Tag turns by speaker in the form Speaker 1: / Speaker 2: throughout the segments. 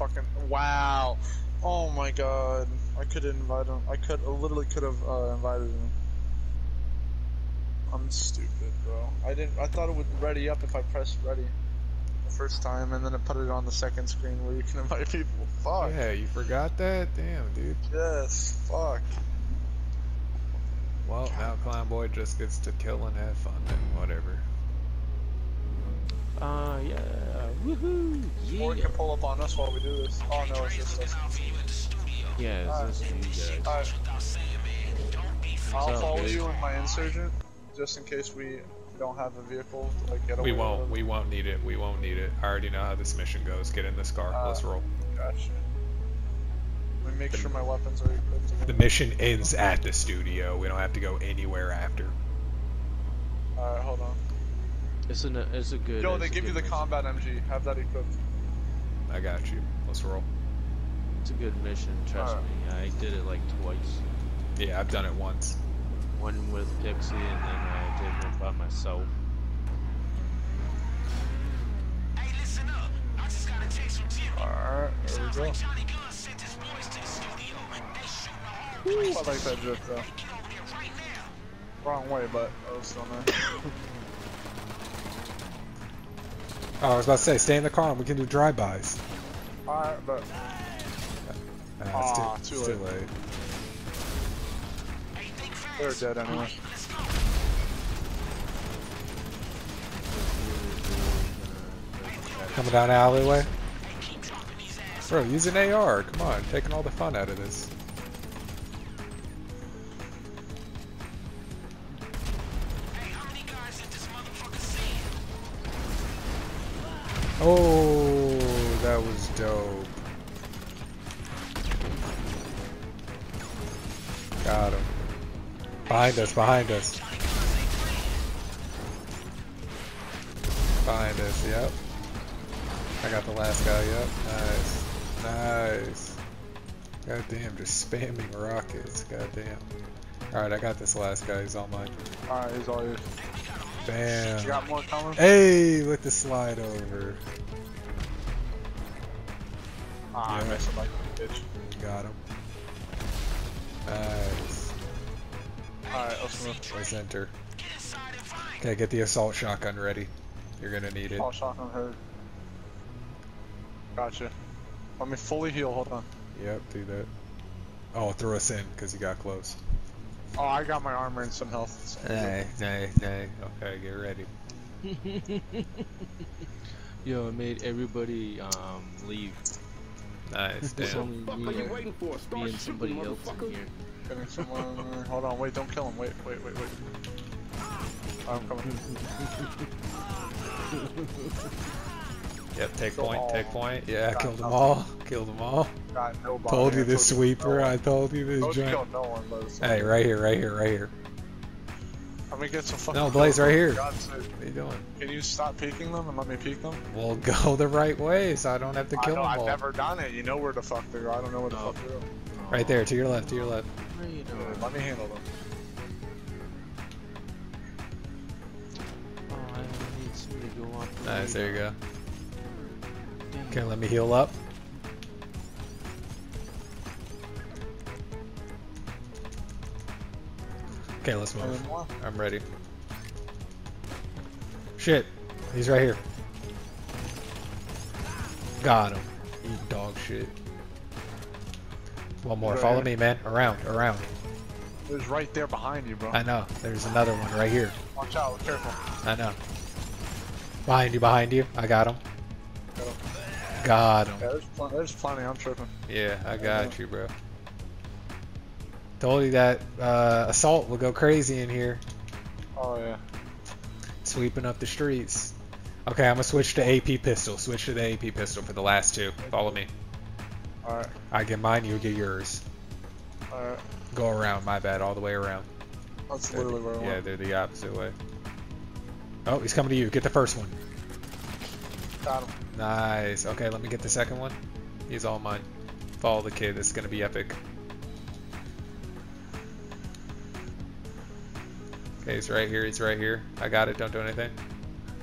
Speaker 1: fucking wow. Oh my god. I could invite him. I could I literally could have uh, invited him. I'm stupid, bro. I didn't. I thought it would ready up if I pressed ready the first time, and then it put it on the second screen where you can invite people. Fuck.
Speaker 2: Yeah, you forgot that? Damn, dude.
Speaker 1: Yes. Fuck.
Speaker 2: Well, now Clown Boy just gets to kill and have fun and whatever.
Speaker 3: Uh, yeah. Woohoo!
Speaker 1: Or you can pull up on us while we do this. Oh no, it's just us.
Speaker 3: Yeah, it's just you guys.
Speaker 1: Alright. I'll
Speaker 3: Sounds
Speaker 1: follow
Speaker 3: good.
Speaker 1: you in my insurgent, just in case we don't have a vehicle to like get away.
Speaker 2: We won't.
Speaker 1: it.
Speaker 2: We won't need it. We won't need it. I already know how this mission goes. Get in this car.
Speaker 1: Uh,
Speaker 2: Let's roll.
Speaker 1: Gotcha. Let me make sure my weapons are equipped.
Speaker 2: The mission ends at the studio. We don't have to go anywhere after.
Speaker 1: Alright, hold on.
Speaker 3: It's a it's a good.
Speaker 1: Yo, they
Speaker 3: a
Speaker 1: give you the
Speaker 3: mission.
Speaker 1: combat MG. Have that equipped.
Speaker 2: I got you. Let's roll.
Speaker 3: It's a good mission. Trust
Speaker 1: Alright.
Speaker 3: me. I did it like twice.
Speaker 2: Yeah, I've done it once.
Speaker 3: One with Pixie, and then I did one by myself.
Speaker 1: Alright, there we go. Ooh, I like that drift though. Wrong way, but that was still nice.
Speaker 2: Oh, I was about to say, stay in the car and we can do drive-bys.
Speaker 1: Alright, but
Speaker 2: Nah, it's
Speaker 1: Aw,
Speaker 2: too,
Speaker 1: too
Speaker 2: it's too
Speaker 1: late.
Speaker 2: late.
Speaker 1: they're dead anyway.
Speaker 2: Coming down the alleyway. Bro, use an AR. Come on, taking all the fun out of this. Oh, that was dope. Got him. Behind us, behind us. Behind us, yep. I got the last guy, yep. Nice. Nice. God damn, just spamming rockets. God damn. Alright, I got this last guy. He's on mine.
Speaker 1: Alright, he's all yours.
Speaker 2: Bam.
Speaker 1: got more coming?
Speaker 2: Hey, with the slide over.
Speaker 1: Ah, I
Speaker 2: Yeah.
Speaker 1: messed up like.
Speaker 2: Got him. Nice.
Speaker 1: Alright, let's move.
Speaker 2: Let's enter. Okay, get the assault shotgun ready. You're gonna need it.
Speaker 1: Oh, shotgun heard. Gotcha. Let me fully heal, hold on.
Speaker 2: Yep, do that. Oh, throw us in, because you got close.
Speaker 1: Oh, I got my armor and some health. so-
Speaker 2: Nay, nay, nay. Okay, get ready.
Speaker 3: Yo, it made everybody um leave.
Speaker 2: Nice,
Speaker 3: There's
Speaker 2: damn.
Speaker 3: only
Speaker 4: Fuck
Speaker 3: me,
Speaker 4: are you waiting for?
Speaker 3: me
Speaker 4: Start
Speaker 3: and somebody
Speaker 4: shooting,
Speaker 3: else in
Speaker 4: motherfucker.
Speaker 3: here.
Speaker 1: Getting someone. hold on, wait, don't kill him. Wait, wait, wait, wait. I'm coming.
Speaker 2: Yep, take
Speaker 1: Kill
Speaker 2: point,
Speaker 1: all.
Speaker 2: take point. Yeah,
Speaker 1: Got
Speaker 2: killed them all. Killed them all.
Speaker 1: Got nobody.
Speaker 2: Told you
Speaker 1: I
Speaker 2: this sweeper.
Speaker 1: no
Speaker 2: I told you this
Speaker 1: Told
Speaker 2: joint.
Speaker 1: no one,
Speaker 2: Hey, right here, right here, right here.
Speaker 1: Let me get some fucking.
Speaker 2: No, Blaze, right here.
Speaker 1: God's sake.
Speaker 2: What are you doing?
Speaker 1: Can you stop peeking them and let me peek them?
Speaker 2: We'll go the right way so I don't have to kill
Speaker 1: know,
Speaker 2: them
Speaker 1: I've
Speaker 2: all.
Speaker 1: never done it. You know where the fuck they are. I don't know where the
Speaker 3: No.
Speaker 1: fuck they go.
Speaker 2: Right there, to your left, to your left.
Speaker 3: What are you doing?
Speaker 1: let me handle them.
Speaker 3: Oh, I need somebody to go off.
Speaker 2: Nice, there you go. Okay, let me heal up. Okay, let's move. I'm ready. Shit, he's right here. Got him. Eat dog shit. One more.
Speaker 1: Right
Speaker 2: Follow
Speaker 1: here.
Speaker 2: me, man. Around, around.
Speaker 1: Was right there behind you, bro.
Speaker 2: I know. There's another one right here.
Speaker 1: Watch out. Careful.
Speaker 2: I know. Behind you, behind you. I got him.
Speaker 1: Got him. Yeah, there's, pl- there's plenty. I'm tripping.
Speaker 2: Yeah, I got you, bro. Told you that uh, assault will go crazy in here,
Speaker 1: Oh yeah.
Speaker 2: sweeping up the streets. Okay, I'm gonna switch to AP pistol. Switch to the AP pistol for the last two. Follow me.
Speaker 1: All right.
Speaker 2: I get mine, you get yours.
Speaker 1: All right.
Speaker 2: Go around. My bad. All the way around.
Speaker 1: That's
Speaker 2: They're the-
Speaker 1: literally where I
Speaker 2: yeah,
Speaker 1: went.
Speaker 2: they're the opposite way. Oh, he's coming to you. Get the first one.
Speaker 1: Got him.
Speaker 2: Nice. Okay, let me get the second one. He's all mine. Follow the kid. This is gonna be epic. Okay, he's right here. He's right here. I got it. Don't do anything.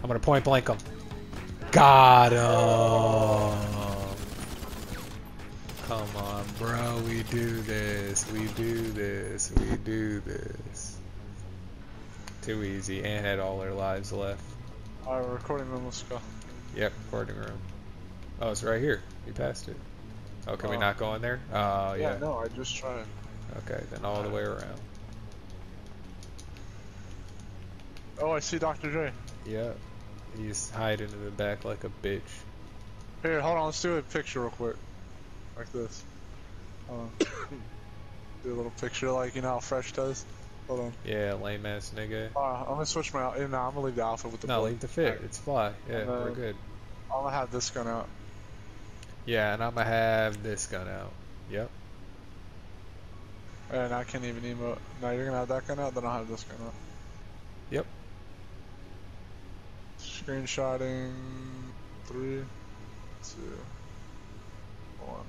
Speaker 2: I'm gonna point blank him. Got him. Come on, bro. We do this. We do this. We do this. Too easy. And had all her lives left.
Speaker 1: Alright, recording room, let's go.
Speaker 2: Yep, recording room. Oh, it's right here. We passed it. Oh, can we
Speaker 1: Oh.
Speaker 2: not go in there? Oh, yeah.
Speaker 1: Yeah, no, I just tried.
Speaker 2: Okay, then all the way around.
Speaker 1: Oh, I see Dr. Dre.
Speaker 2: Yep. He's hiding in the back like a bitch.
Speaker 1: Here, hold on, let's do a picture real quick. Like this. Hold on. do a little picture like, you know how Fresh does? Hold on.
Speaker 2: Yeah, lame ass nigga.
Speaker 1: Uh, I'm gonna switch my. No, I'm gonna leave the outfit with the
Speaker 2: No,
Speaker 1: blue.
Speaker 2: leave the fit.
Speaker 1: Alright.
Speaker 2: It's fly. Yeah,
Speaker 1: And,
Speaker 2: we're
Speaker 1: uh,
Speaker 2: good.
Speaker 1: I'm gonna have this gun out.
Speaker 2: Yeah, and I'm gonna have this gun out. Yep.
Speaker 1: And I can't even emote. No, you're gonna have that gun out, then I'll have this gun out.
Speaker 2: Yep.
Speaker 1: Screenshotting. Three, two, one.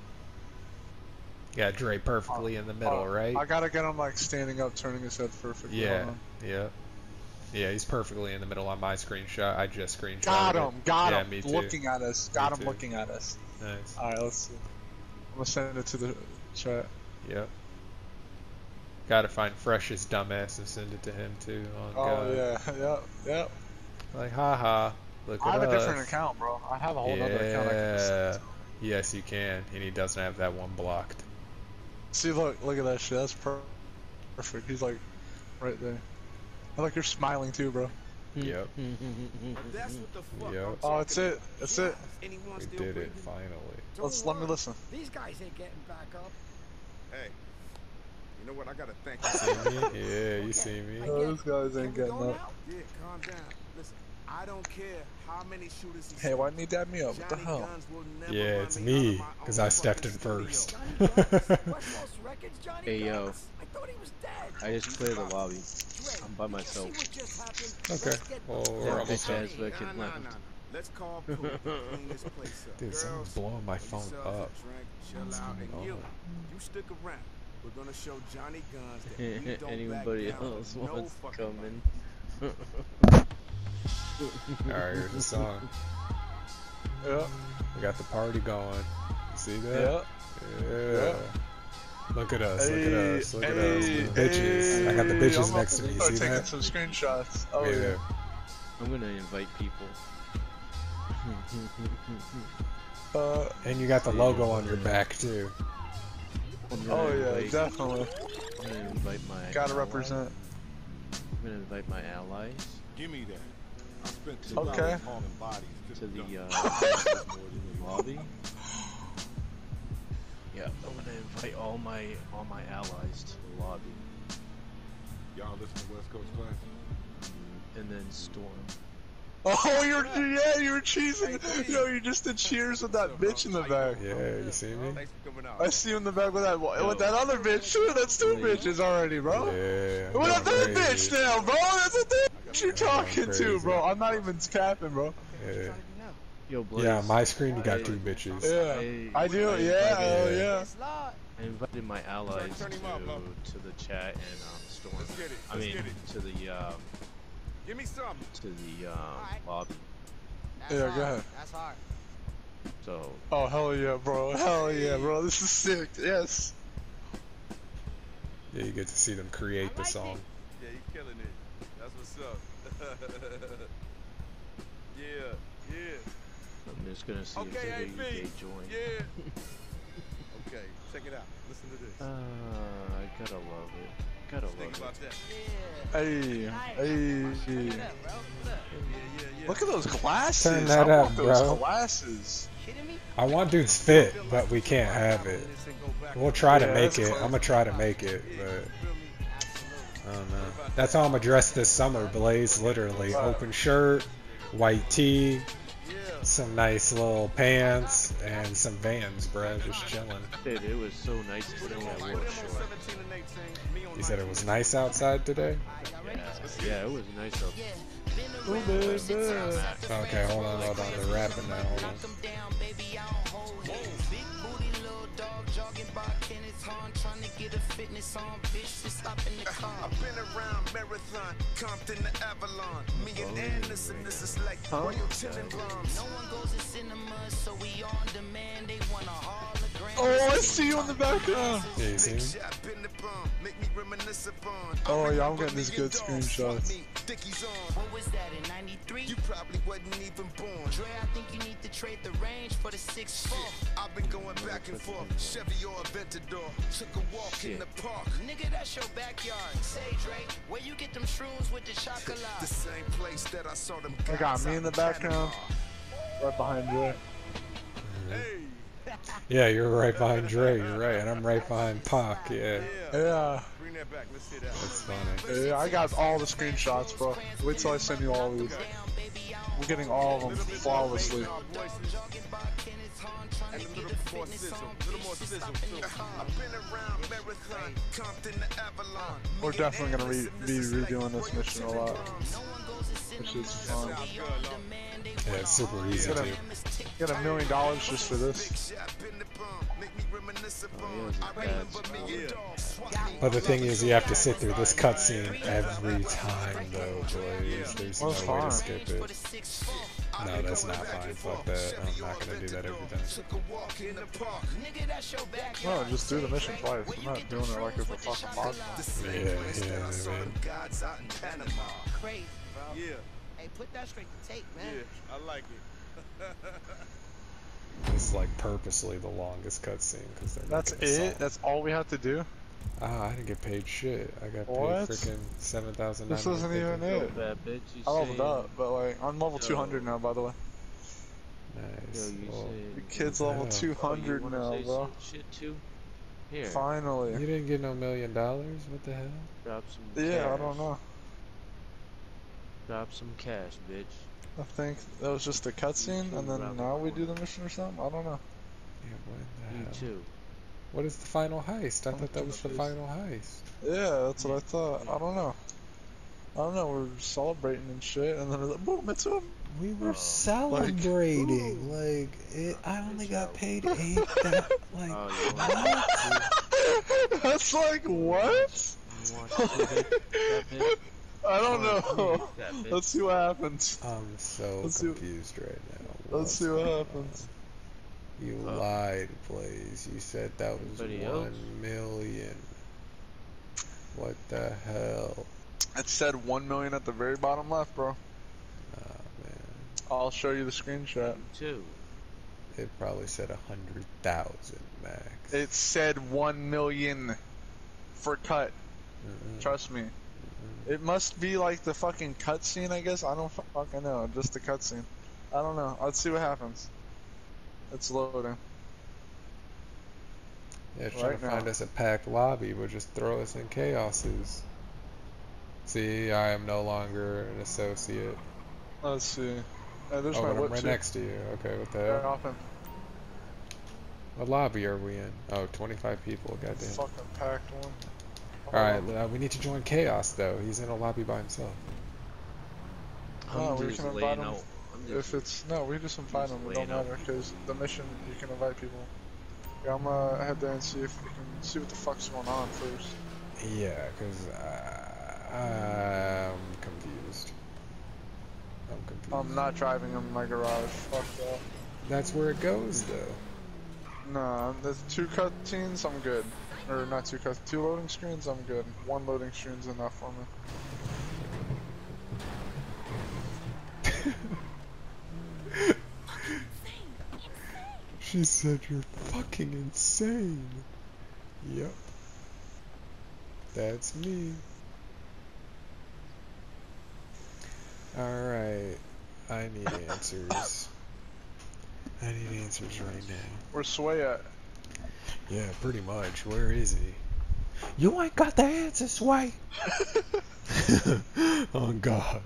Speaker 2: Yeah, Dre perfectly in the middle,
Speaker 1: Oh,
Speaker 2: right?
Speaker 1: I gotta get him like standing up, turning his head perfectly.
Speaker 2: Yeah, yeah. Yeah, he's perfectly in the middle on my screenshot. I just screenshot.
Speaker 1: Got him, got
Speaker 2: yeah,
Speaker 1: him.
Speaker 2: Me too.
Speaker 1: Looking at us. Got
Speaker 2: Me
Speaker 1: him
Speaker 2: too.
Speaker 1: looking at us.
Speaker 2: Nice.
Speaker 1: Alright, let's see. I'm gonna send it to the chat.
Speaker 2: Yep. Gotta find Fresh's dumbass and send it to him too. On
Speaker 1: Oh
Speaker 2: God.
Speaker 1: yeah, yep, yep.
Speaker 2: Like, haha. Look
Speaker 1: I have a different account, bro. I have a whole other account I can
Speaker 2: Yeah.
Speaker 1: send.
Speaker 2: Yes, you can, and he doesn't have that one blocked.
Speaker 1: See, look, look at that shit. That's perfect. He's like right there. I like you're smiling too, bro.
Speaker 2: Yep.
Speaker 4: That's what the fuck
Speaker 2: Yep.
Speaker 1: Oh,
Speaker 4: talking
Speaker 1: it's it.
Speaker 4: about.
Speaker 1: That's it.
Speaker 4: anyone
Speaker 2: We did it finally.
Speaker 1: Let's let me listen.
Speaker 5: These guys ain't getting back up.
Speaker 4: Hey, you know what? I gotta thank
Speaker 2: See
Speaker 4: you.
Speaker 2: me? Yeah, you see me.
Speaker 1: Oh,
Speaker 5: get
Speaker 1: those guys ain't getting
Speaker 5: go
Speaker 1: up.
Speaker 4: Yeah, calm down. Listen, I don't care how many shooters he
Speaker 1: Hey, why didn't he dab me up? What the hell?
Speaker 4: Guns will never
Speaker 2: Yeah, it's
Speaker 4: me out
Speaker 2: me,
Speaker 4: of my
Speaker 2: because I stepped in first.
Speaker 4: studio.
Speaker 5: Johnny Guns? West Coast Records, Johnny
Speaker 6: Hey, yo.
Speaker 5: I thought he was dead.
Speaker 6: I just cleared the lobby. I'm by myself.
Speaker 5: see what just happened?
Speaker 2: Okay,
Speaker 5: Let's get oh, the
Speaker 2: well, we're
Speaker 6: Yeah,
Speaker 2: almost
Speaker 6: bitch
Speaker 2: done.
Speaker 6: ass
Speaker 5: here.
Speaker 4: Nah, nah,
Speaker 6: left.
Speaker 4: nah. Let's call Pooh to clean this place up.
Speaker 2: Dude, someone's blowing my phone up.
Speaker 4: drink, chill
Speaker 2: What's
Speaker 4: out, and oh.
Speaker 2: you,
Speaker 4: you stick around. We're gonna show Johnny Guns that we don't
Speaker 6: Anybody
Speaker 4: back down
Speaker 6: else
Speaker 4: for no
Speaker 6: wants to
Speaker 4: fucking
Speaker 6: come
Speaker 4: body.
Speaker 6: in?
Speaker 2: Alright, here's the song.
Speaker 1: Yeah,
Speaker 2: We got the party going. You see that?
Speaker 1: yeah.
Speaker 2: Yeah. Look at us, look at us, look at us. The bitches. I got the bitches
Speaker 1: I'm
Speaker 2: next to me. You
Speaker 1: start
Speaker 2: see
Speaker 1: taking
Speaker 2: that?
Speaker 1: some screenshots. Oh
Speaker 2: yeah.
Speaker 1: yeah.
Speaker 6: I'm gonna invite people.
Speaker 1: Uh,
Speaker 2: And you got the logo on your back too.
Speaker 6: I'm
Speaker 1: oh yeah,
Speaker 6: invite,
Speaker 1: definitely.
Speaker 6: I'm gonna invite my.
Speaker 1: Gotta
Speaker 6: ally-
Speaker 1: represent.
Speaker 6: I'm gonna invite my allies
Speaker 7: Give me that. I spent two
Speaker 1: okay.
Speaker 7: hours hauling bodies
Speaker 6: to,
Speaker 7: to
Speaker 6: the uh, lobby. Yeah, I'm gonna invite all my all my allies to the lobby,
Speaker 7: Y'all listen to West Coast Classic?
Speaker 6: and then Storm.
Speaker 1: Oh, you're yeah, you were cheesing. Yo, you're just did cheers with that bitch in the back.
Speaker 2: Yeah, you see me?
Speaker 4: Thanks for coming out.
Speaker 1: I see you in the back with that with that other bitch too. That's two bitches already, bro.
Speaker 2: Yeah. I'm
Speaker 1: What that third
Speaker 2: crazy.
Speaker 1: bitch now, bro? That's a third bitch you're talking to, bro. I'm not even capping, bro.
Speaker 2: Yeah.
Speaker 6: Yo, Blaze.
Speaker 2: Yeah, my screen you got
Speaker 6: I-
Speaker 2: two bitches.
Speaker 1: Yeah, I do.
Speaker 6: I
Speaker 1: Yeah, oh
Speaker 6: invited-
Speaker 1: yeah.
Speaker 6: I invited my allies
Speaker 7: Turn up,
Speaker 6: to, to the chat and um, Storm.
Speaker 7: Let's get it.
Speaker 6: I
Speaker 7: Let's
Speaker 6: mean,
Speaker 7: get it.
Speaker 6: to the um,
Speaker 4: Give me something.
Speaker 6: to the um,
Speaker 5: Alright.
Speaker 6: lobby.
Speaker 5: That's
Speaker 1: Yeah, go ahead.
Speaker 5: That's hard.
Speaker 6: So
Speaker 1: Oh hell yeah, bro. Hell yeah, bro. This is sick. Yes.
Speaker 2: Yeah, you get to see them create the song.
Speaker 4: Yeah, you're killing it. That's what's up. yeah, yeah,
Speaker 6: I'm just gonna see
Speaker 4: Okay,
Speaker 6: if
Speaker 4: AP.
Speaker 6: they join.
Speaker 4: yeah. okay, check it out. Listen to this.
Speaker 6: Uh, I gotta love it. Gotta
Speaker 4: Think
Speaker 6: love it.
Speaker 1: Hey, hey.
Speaker 5: at that, bro. Look.
Speaker 1: At those glasses.
Speaker 2: Turn that
Speaker 1: I
Speaker 2: up,
Speaker 1: want those
Speaker 2: bro.
Speaker 1: glasses.
Speaker 5: Kidding me?
Speaker 2: I want dude's fit, but we can't have it. We'll try to make it. I'm gonna try to make it, but
Speaker 5: Absolutely.
Speaker 2: I don't know. That's how I'm gonna dress this summer, Blaze. Literally, open shirt, white tee, some nice little pants, and some Vans, bro. Just chilling.
Speaker 6: Dude, it was so nice today. I wore short.
Speaker 2: You said it was nice outside today.
Speaker 6: Yeah, yeah, it was nice up.
Speaker 1: Ooh.
Speaker 2: Okay, hold on, hold on. They're rapping now. Hold on.
Speaker 4: bitch stop in the uh, car I've been around Marathon, Compton to Avalon. Me and oh, Anderson, this is like oh, Royal Tenenbaums.
Speaker 8: No one goes to cinema, so we on demand. They want a hologram.
Speaker 1: Oh, I see you in the background.
Speaker 2: Yeah, you see me?
Speaker 1: Oh, yeah, I'm getting these good screenshots.
Speaker 4: What was that in 93? You probably wasn't even born. Dre, I think you need to trade the range for the 6 I've been going back and forth. Chevy or Aventador. Took a walk in the park. Nigga, that's your backyard. Say, Dre, where you get them shrooms with the chocolate? The same place that I saw them
Speaker 1: They got me in the background. Right behind you.
Speaker 2: Yeah, you're right behind Dre. You're right, and I'm right behind Pac. Yeah,
Speaker 1: Yeah.
Speaker 7: Bring that back. Let's see that.
Speaker 2: that's funny.
Speaker 1: Yeah, I got all the screenshots, bro. Wait till I send you all these. I'm getting all of them flawlessly.
Speaker 7: And a little more sizzle. Little more sizzle, too.
Speaker 4: I've been around Marathon, Compton to Avalon.
Speaker 1: We're definitely gonna re be redoing this mission a lot, which is fun.
Speaker 7: Sounds good, Lo.
Speaker 2: Yeah, it's super easy
Speaker 1: Get
Speaker 2: too.
Speaker 1: a, get a million dollars just for this.
Speaker 2: But the thing is, you have to sit through this cutscene every time, though, boys. There's no
Speaker 1: Well, it's
Speaker 2: way to skip it. No, that's not fine. Fuck that. I'm not gonna do that every time.
Speaker 1: No, just do the mission twice. I'm not doing it like it's a fucking mod.
Speaker 2: Yeah, yeah, man.
Speaker 7: Yeah,
Speaker 5: Hey, put that straight to tape, man.
Speaker 7: yeah. I like it.
Speaker 2: It's like purposely the longest cutscene because they're
Speaker 1: That's it? That's all we have to do?
Speaker 2: Ah, I didn't get paid shit. I got paid
Speaker 1: What?
Speaker 2: freaking seven thousand nine
Speaker 1: This
Speaker 2: hundred.
Speaker 1: isn't even it.
Speaker 3: bad bitch, you
Speaker 1: I leveled
Speaker 3: saying-
Speaker 1: up, but like, I'm level 200 now, by the way.
Speaker 2: Nice.
Speaker 3: Yo, you
Speaker 2: Well,
Speaker 3: saying-
Speaker 1: The kid's level
Speaker 2: hell?
Speaker 3: Oh,
Speaker 1: 200
Speaker 3: you wanna
Speaker 1: now, bro.
Speaker 3: some Shit too. Here,
Speaker 2: you didn't get no million dollars. What the hell?
Speaker 3: drop some.
Speaker 1: Yeah, I don't know.
Speaker 3: Drop some cash, bitch.
Speaker 1: I think that was just a cutscene, and then now we do the mission or something? I don't know.
Speaker 2: Yeah, what the
Speaker 3: You
Speaker 2: hell?
Speaker 3: too.
Speaker 2: What is the final heist? I thought that was the final heist.
Speaker 1: Yeah, that's what I thought. I don't know. I don't know, we're celebrating and shit, and then we're like, boom, it's him!
Speaker 2: We were
Speaker 3: Oh.
Speaker 2: celebrating. Like, it, I only got paid eight. That, like,
Speaker 3: you want,
Speaker 1: That's like, what?
Speaker 3: You want to see that, that bitch?
Speaker 1: I don't
Speaker 3: Oh,
Speaker 1: know. Let's see what happens.
Speaker 2: I'm so
Speaker 1: Let's see-
Speaker 2: confused right now.
Speaker 1: Let's see what happens.
Speaker 2: on? You
Speaker 3: Oh.
Speaker 2: lied, Blaze. You said that was
Speaker 3: Anybody
Speaker 2: one
Speaker 3: else?
Speaker 2: million. What the hell?
Speaker 1: It said 1 million at the very bottom left, bro.
Speaker 2: Nah, man.
Speaker 1: I'll show you the screenshot.
Speaker 3: You too.
Speaker 2: It probably said a hundred thousand max.
Speaker 1: It said 1 million for cut.
Speaker 2: Mm-mm,
Speaker 1: Trust me. It must be like the fucking cutscene, I guess. I don't fucking know. Just the cutscene. I don't know. Let's see what happens. It's loading.
Speaker 2: Yeah, it's trying
Speaker 1: right
Speaker 2: to
Speaker 1: now.
Speaker 2: find us a packed lobby, but just throw us in chaoses. See, I am no longer an associate.
Speaker 1: Let's see. Uh, there's
Speaker 2: oh,
Speaker 1: my
Speaker 2: I'm right
Speaker 1: too.
Speaker 2: next to you. Okay, what the hell?
Speaker 1: him.
Speaker 2: What lobby are we in? Oh, 25 people. Goddamn.
Speaker 1: Fucking packed one.
Speaker 2: Alright, uh, we need to join Chaos, though. He's in a lobby by himself.
Speaker 3: I'm
Speaker 1: No, we
Speaker 3: just
Speaker 1: can invite him
Speaker 3: out.
Speaker 1: If it's no, we just invite
Speaker 3: Just
Speaker 1: them. It don't
Speaker 3: out.
Speaker 1: matter because the mission you can invite people. Yeah, I'm gonna head there and see if we can see what the fuck's going on first.
Speaker 2: Yeah, because uh, I'm confused. I'm confused.
Speaker 1: I'm not driving in my garage. Fuck that.
Speaker 2: That's where it goes, though.
Speaker 1: Nah, there's two cutscenes. I'm good. Or not two cut, two loading screens. I'm good. One loading screen's enough for me.
Speaker 2: She said you're fucking insane. Yep. That's me. Alright. I need answers. I need answers right now.
Speaker 1: Where's Sway at?
Speaker 2: Yeah, pretty much. Where is he? You ain't got the answers, Sway. oh God.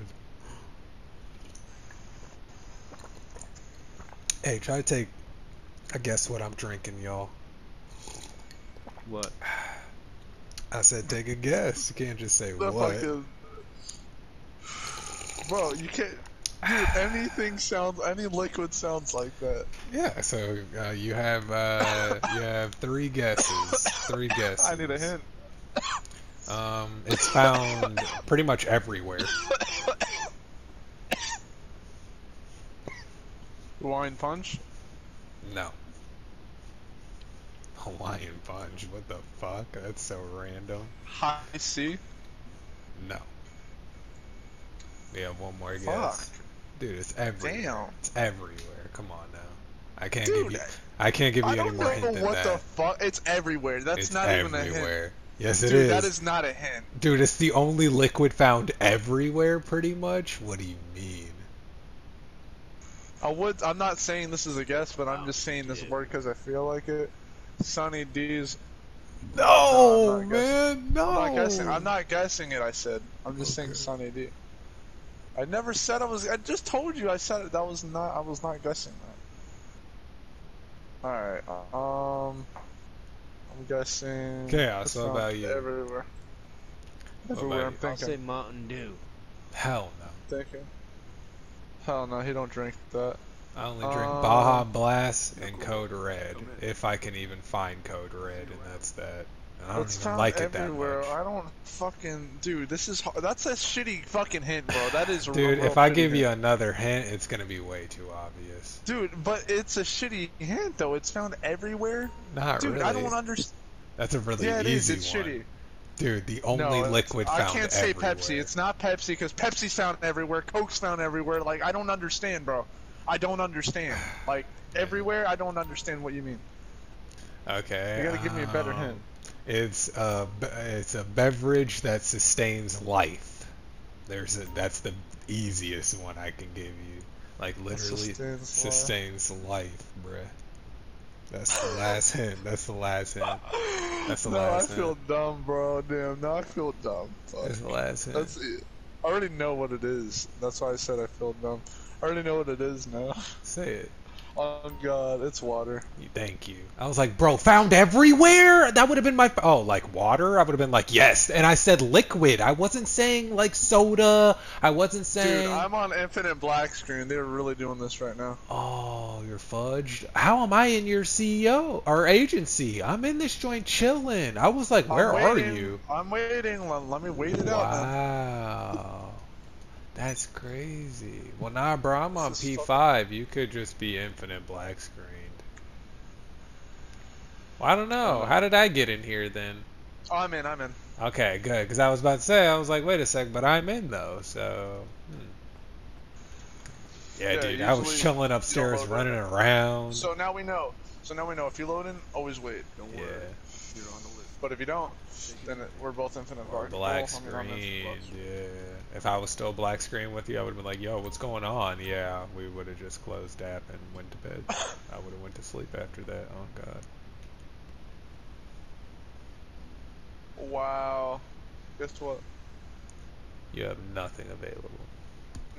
Speaker 2: Hey, try to take a guess what I'm drinking, y'all.
Speaker 3: What?
Speaker 2: I said take a guess. You can't just say
Speaker 1: The
Speaker 2: what.
Speaker 1: fucking. Bro, you can't. Dude, anything sounds, any liquid sounds like that.
Speaker 2: Yeah, so uh, you have uh, you have three guesses. Three guesses.
Speaker 1: I need a hint.
Speaker 2: Um, it's found pretty much everywhere.
Speaker 1: Wine punch.
Speaker 2: No. Hawaiian punch. What the fuck? That's so random.
Speaker 1: High C.
Speaker 2: No. We have one more
Speaker 1: Fuck.
Speaker 2: guess. Dude, it's everywhere.
Speaker 1: Damn.
Speaker 2: It's everywhere. Come on now. I can't
Speaker 1: Dude,
Speaker 2: give you. I can't give you
Speaker 1: I
Speaker 2: any more hint than
Speaker 1: what
Speaker 2: that.
Speaker 1: the fuck. It's everywhere. That's
Speaker 2: it's
Speaker 1: not even a hint.
Speaker 2: Yes, it
Speaker 1: Dude,
Speaker 2: is.
Speaker 1: that is not a hint.
Speaker 2: Dude, it's the only liquid found everywhere, pretty much. What do you mean?
Speaker 1: I would. I'm not saying this is a guess, but I'm just saying this word because I feel like it. Sunny D's.
Speaker 2: No,
Speaker 1: I'm not
Speaker 2: man, no.
Speaker 1: I'm not guessing. I'm not guessing it. I said. I'm just saying Sunny D. I never said I was. I just told you. I said it. That was not. I was not guessing that. All right. Um. I'm guessing.
Speaker 2: Chaos,
Speaker 1: it's
Speaker 2: what
Speaker 1: found
Speaker 2: about you?
Speaker 1: Everywhere.
Speaker 2: What
Speaker 1: Everywhere. I'm
Speaker 2: you?
Speaker 6: I'll say
Speaker 1: thinking.
Speaker 6: Mountain Dew.
Speaker 2: Hell no.
Speaker 1: Thinking. Hell no, he don't drink that.
Speaker 2: I only drink
Speaker 1: Um,
Speaker 2: Baja Blast and Code Red, if I can even find Code Red, and that's that. I don't
Speaker 1: It's
Speaker 2: even like it that much.
Speaker 1: I don't fucking dude. This is that's a shitty fucking hint, bro. That is
Speaker 2: Dude,
Speaker 1: real
Speaker 2: if I give you another hint, it's gonna be way too obvious.
Speaker 1: dude, but it's a shitty hint though. It's found everywhere.
Speaker 2: Not
Speaker 1: Dude,
Speaker 2: really.
Speaker 1: I don't understand.
Speaker 2: That's a really
Speaker 1: Yeah, it is.
Speaker 2: easy
Speaker 1: It's
Speaker 2: one.
Speaker 1: shitty.
Speaker 2: Dude, the only
Speaker 1: no,
Speaker 2: liquid
Speaker 1: I can't say
Speaker 2: everywhere.
Speaker 1: Pepsi. It's not Pepsi because Pepsi's found everywhere. Coke's found everywhere. Like I don't understand, bro. I don't understand. Like everywhere, I don't understand what you mean.
Speaker 2: Okay.
Speaker 1: You gotta give me a better
Speaker 2: um,
Speaker 1: hint.
Speaker 2: It's a it's a beverage that sustains life. There's a that's the easiest one I can give you. Like literally
Speaker 1: Sustains life.
Speaker 2: sustains life, bruh. That's the last hint. That's the last hint. That's the
Speaker 1: no,
Speaker 2: last
Speaker 1: I feel dumb, bro. Damn, now I feel dumb. Fuck.
Speaker 2: That's the last hint.
Speaker 1: That's it. I already know what it is. That's why I said I feel dumb. I already know what it is now.
Speaker 2: Say it.
Speaker 1: Oh god, it's water.
Speaker 2: Thank you. I was like, bro, found everywhere? That would have been my. Oh, like water? I would have been like, yes. And I said liquid. I wasn't saying like soda. I wasn't saying.
Speaker 1: Dude, I'm on infinite black screen. They're really doing this right now.
Speaker 2: Oh, you're fudged. How am I in your CEO or agency? I'm in this joint chilling. I was like, where are you?
Speaker 1: I'm waiting. Let, me wait it out.
Speaker 2: Wow. That's crazy. Well, nah, bro, I'm on P5. You could just be infinite black screened. Well, I don't know. How did I get in here then?
Speaker 1: Oh, I'm in. I'm in.
Speaker 2: Okay, good. Because I was about to say, I was like, wait a sec, but I'm in though, so. hmm. Yeah,
Speaker 1: Yeah,
Speaker 2: dude, I was chilling upstairs, running around.
Speaker 1: So now we know. So now we know. If you load in, always wait. Don't
Speaker 2: yeah,
Speaker 1: worry. You're on the. But if you don't, then it, we're both infinite
Speaker 2: or
Speaker 1: black.
Speaker 2: black
Speaker 1: I mean,
Speaker 2: screen.
Speaker 1: infinite black screen.
Speaker 2: Yeah, if I was still black screen with you, I would have been like, "Yo, what's going on?" Yeah, we would have just closed app and went to bed. I would have went to sleep after that. Oh God.
Speaker 1: Wow. Guess what?
Speaker 2: You have nothing available.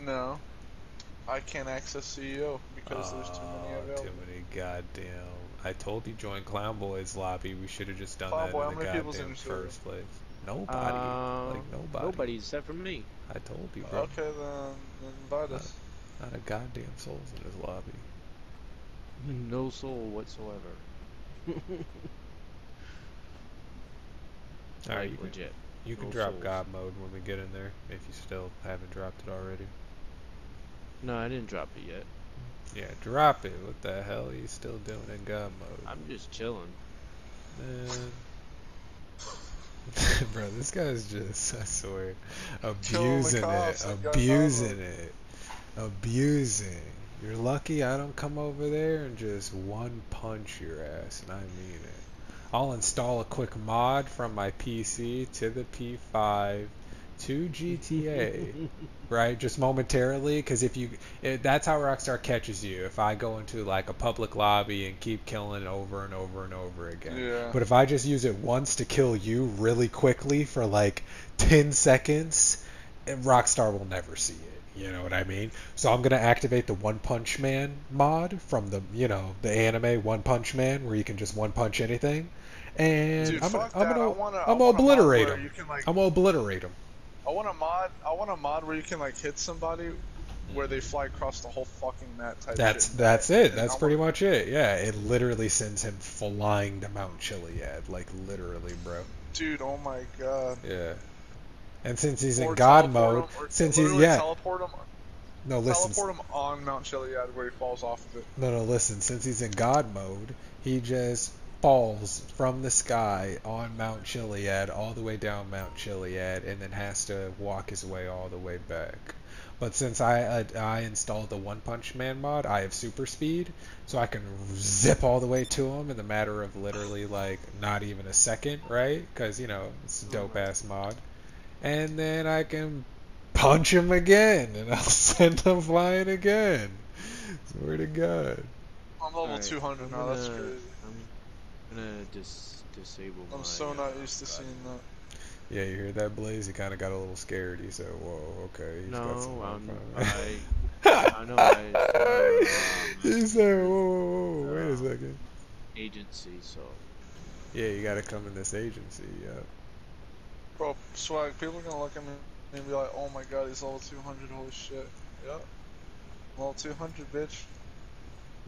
Speaker 1: No. I can't access CEO because there's too many available.
Speaker 2: Too many goddamn. I told you join Clown Boys lobby. We should have just done
Speaker 1: Clown
Speaker 2: that
Speaker 1: Boy,
Speaker 2: in the
Speaker 1: many people's in
Speaker 2: goddamn first place. Nobody.
Speaker 3: Um,
Speaker 2: like nobody.
Speaker 3: Nobody except for me.
Speaker 2: I told you, bro.
Speaker 1: Okay, then, then invite us.
Speaker 2: Not a goddamn soul's in this lobby.
Speaker 3: No soul whatsoever.
Speaker 2: Alright,
Speaker 3: Like,
Speaker 2: you can,
Speaker 3: legit.
Speaker 2: you can
Speaker 3: no
Speaker 2: drop
Speaker 3: souls.
Speaker 2: God mode when we get in there if you still haven't dropped it already.
Speaker 3: No, I didn't drop it yet.
Speaker 2: Yeah, drop it. What the hell are you still doing in God mode?
Speaker 3: I'm just chilling.
Speaker 2: Man. Bro, this guy's just, I swear, abusing it. Abusing it. Abusing. You're lucky I don't come over there and just one punch your ass, and I mean it. I'll install a quick mod from my PC to the P5 to GTA, right? Just momentarily, because if you, it, that's how Rockstar catches you. If I go into like a public lobby and keep killing over and over and over again.
Speaker 1: Yeah.
Speaker 2: But if I just use it once to kill you really quickly for like 10 seconds, eh, Rockstar will never see it. You know what I mean? So I'm gonna activate the One Punch Man mod from the, you know, the anime One Punch Man, where you can just one punch anything, and
Speaker 1: Dude,
Speaker 2: I'm,
Speaker 1: fuck
Speaker 2: I'm gonna,
Speaker 1: I wanna,
Speaker 2: I'm
Speaker 1: I
Speaker 2: gonna
Speaker 1: want a mod
Speaker 2: obliterate him.
Speaker 1: Like,
Speaker 2: I'm gonna obliterate him.
Speaker 1: I want a mod. I want a mod where you can like hit somebody where they fly across the whole fucking map. Type
Speaker 2: That's
Speaker 1: shit.
Speaker 2: that's it.
Speaker 1: And
Speaker 2: That's
Speaker 1: I
Speaker 2: pretty
Speaker 1: want-
Speaker 2: much it. Yeah, it literally sends him flying to Mount Chiliad, like literally, bro.
Speaker 1: Dude, oh my god.
Speaker 2: Yeah. And since he's in God mode,
Speaker 1: him- or
Speaker 2: since he's yeah,
Speaker 1: teleport him,
Speaker 2: no listen,
Speaker 1: teleport him on Mount Chiliad where he falls off of it.
Speaker 2: no no listen, since he's in God mode, he just falls from the sky on Mount Chiliad all the way down Mount Chiliad and then has to walk his way all the way back. But since I uh, I installed the One Punch Man mod, I have super speed, so I can zip all the way to him in the matter of literally like not even a second, right? Because you know it's a dope ass mod. And then I can punch him again, and I'll send him flying again. Swear to God.
Speaker 1: I'm level
Speaker 3: Alright,
Speaker 1: 200 now. That's
Speaker 3: gonna-
Speaker 1: crazy.
Speaker 3: I'm gonna dis disable my.
Speaker 1: I'm so not
Speaker 3: uh,
Speaker 1: used to
Speaker 3: God.
Speaker 1: seeing that.
Speaker 2: Yeah, you hear that, Blaze? He kind of got a little scared. He said, "Whoa, okay." He's got some
Speaker 3: No, I'm. I, I know I, um,
Speaker 2: he said, "Whoa, whoa, whoa, wait a
Speaker 3: Uh,
Speaker 2: second."
Speaker 3: agency, so
Speaker 2: Yeah, you gotta come in this agency. Yeah.
Speaker 1: Bro, swag, people are gonna look at me and be like, oh my god, he's level 200, holy shit. Yep. Level 200, bitch.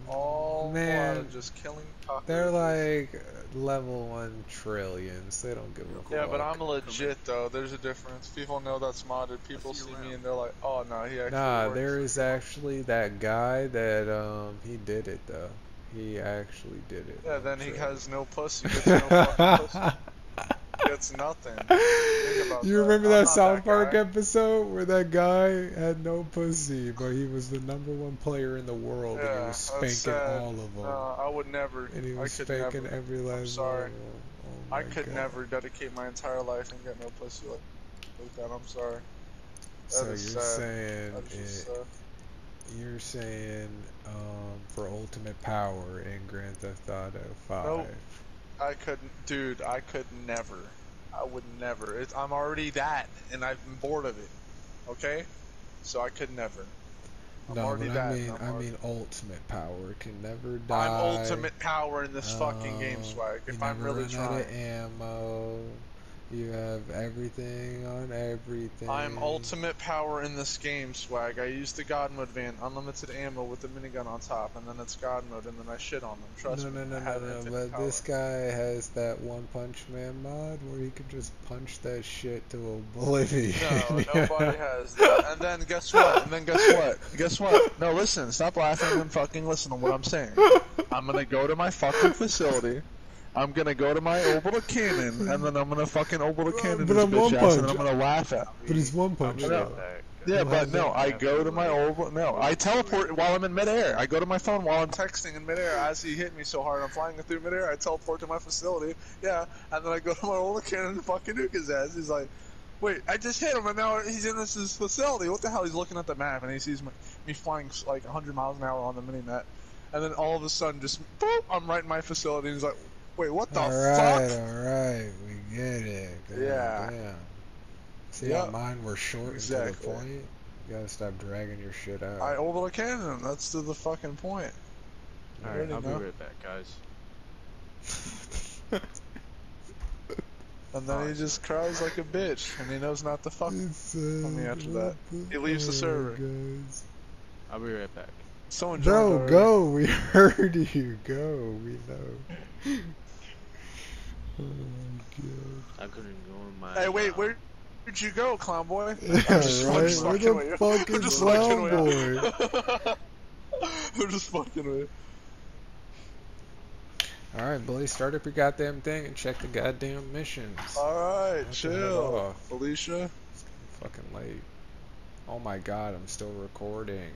Speaker 1: All
Speaker 2: Man,
Speaker 1: out just killing cockroaches.
Speaker 2: They're like level one trillions. They don't give a fuck.
Speaker 1: Yeah, but. I'm legit though. There's a difference. People know that's modded. People
Speaker 6: see
Speaker 1: see
Speaker 6: you
Speaker 1: me and they're like, "Oh no, he actually."
Speaker 2: Nah,
Speaker 1: works."
Speaker 2: there is actually that guy that um he did it though. He actually did it.
Speaker 1: Yeah,
Speaker 2: on
Speaker 1: then he has no pussy. Gets no fucking pussy. Gets nothing.
Speaker 2: You remember
Speaker 1: I'm
Speaker 2: that South
Speaker 1: that
Speaker 2: Park
Speaker 1: guy.
Speaker 2: episode where that guy had no pussy, but he was the number one player in the world and he was spanking all of them.
Speaker 1: No, I would never.
Speaker 2: and he
Speaker 1: I
Speaker 2: was
Speaker 1: could
Speaker 2: spanking
Speaker 1: never.
Speaker 2: every last
Speaker 1: sorry.
Speaker 2: one of 'em. Oh
Speaker 1: I could
Speaker 2: God.
Speaker 1: never dedicate my entire life and get no pussy like, like that. I'm sorry.
Speaker 2: So
Speaker 1: That
Speaker 2: you're
Speaker 1: sad.
Speaker 2: saying
Speaker 1: That's just
Speaker 2: it,
Speaker 1: sad.
Speaker 2: you're saying um, for ultimate power in Grand Theft Auto Five.
Speaker 1: Nope. I couldn't, dude. I could never. I would never. It's, I'm already that, and I've been bored of it. Okay, so I could never. I'm
Speaker 2: no,
Speaker 1: already that.
Speaker 2: I mean,
Speaker 1: I'm already-
Speaker 2: mean ultimate power can never die.
Speaker 1: I'm ultimate power in this fucking game,
Speaker 2: Um,
Speaker 1: swag. If I'm really trying,
Speaker 2: out of ammo. You have everything on everything.
Speaker 1: I'm ultimate power in this game, swag. I use the God mode van, unlimited ammo with the minigun on top, and then it's God mode, and then I shit on them. Trust
Speaker 2: no,
Speaker 1: me.
Speaker 2: no, no, no, no.
Speaker 1: infinite
Speaker 2: But this guy has that One Punch Man mod where he can just punch that shit to oblivion.
Speaker 1: No, nobody has that. And then guess what? And then guess what? Guess what? No, listen. Stop laughing and fucking listen to what I'm saying. I'm gonna go to my fucking facility. I'm gonna go to my orbital cannon, and then I'm gonna fucking orbital cannon
Speaker 2: But
Speaker 1: this
Speaker 2: I'm
Speaker 1: bitch
Speaker 2: one
Speaker 1: ass, and. I'm gonna laugh at.
Speaker 2: But he's One Punch.
Speaker 3: be
Speaker 1: I
Speaker 2: Man.
Speaker 1: know. Yeah, but no. I go to my orbital. No, I teleport while I'm in midair. I go to my phone while I'm texting in midair. As he hit me so hard, I'm flying through midair. I teleport to my facility. Yeah, and then I go to my orbital cannon and fucking nuke his ass. He's like, "Wait, I just hit him, and now he's in this his facility. What the hell?" He's looking at the map and he sees me, me flying like 100 miles an hour on the mini map, and then all of a sudden, just boop, I'm right in my facility. And he's like, "Wait, what the
Speaker 2: All right,
Speaker 1: fuck?"
Speaker 2: all right, we get it. God
Speaker 1: Yeah.
Speaker 2: Damn. See how
Speaker 1: Yep.
Speaker 2: mine were short and to the point. You gotta stop dragging your shit out.
Speaker 1: I orbital cannon him. That's to the fucking point.
Speaker 3: Alright, I'll be right back, guys.
Speaker 1: And then he just cries like a bitch, and he knows not to fuck.
Speaker 2: It's, uh,
Speaker 1: me after that. He leaves the server.
Speaker 2: Guys.
Speaker 3: I'll be right back.
Speaker 1: Someone joined
Speaker 2: No, go. We heard you. Go. We know. Oh.
Speaker 3: I couldn't go in my.
Speaker 1: Hey, wait,
Speaker 3: uh,
Speaker 1: where did you go, clown boy?
Speaker 2: Yeah,
Speaker 1: I'm just, I'm
Speaker 2: right? Where
Speaker 1: fucking
Speaker 2: the
Speaker 1: with you.
Speaker 2: fuck
Speaker 1: I'm
Speaker 2: is
Speaker 1: just fucking with
Speaker 2: Clown
Speaker 1: you. I'm just fucking with you.
Speaker 2: All right, Billy, start up your goddamn thing and check the goddamn missions.
Speaker 1: Alright,
Speaker 2: Knock
Speaker 1: chill.
Speaker 2: off.
Speaker 1: Felicia.
Speaker 2: Fucking late. Oh my god, I'm still recording.